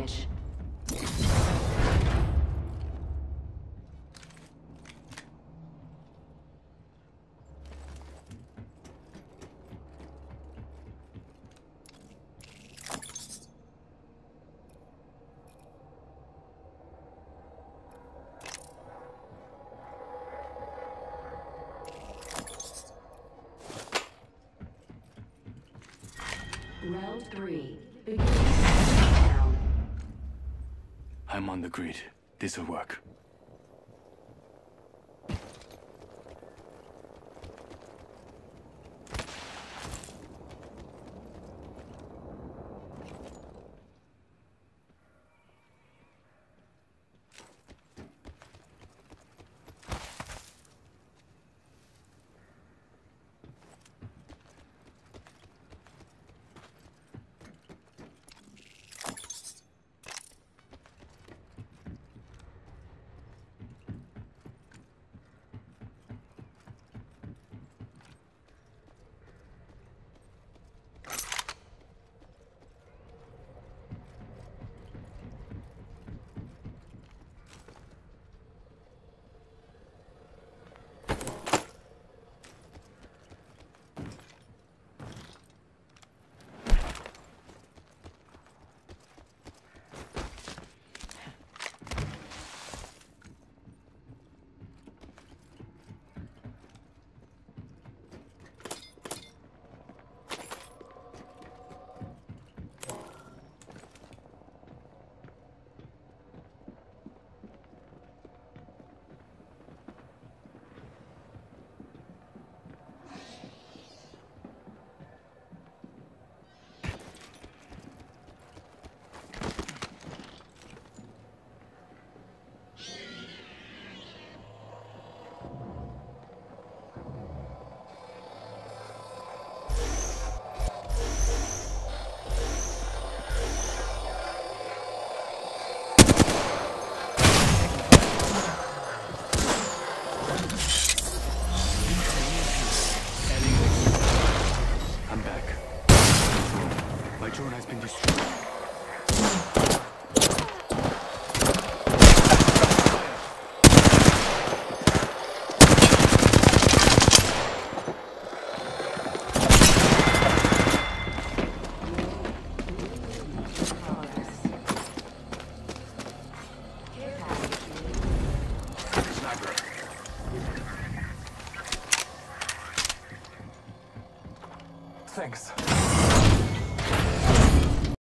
advantage. Round three. Begin. I'm on the grid. This'll work. drone has been destroyed. Thanks.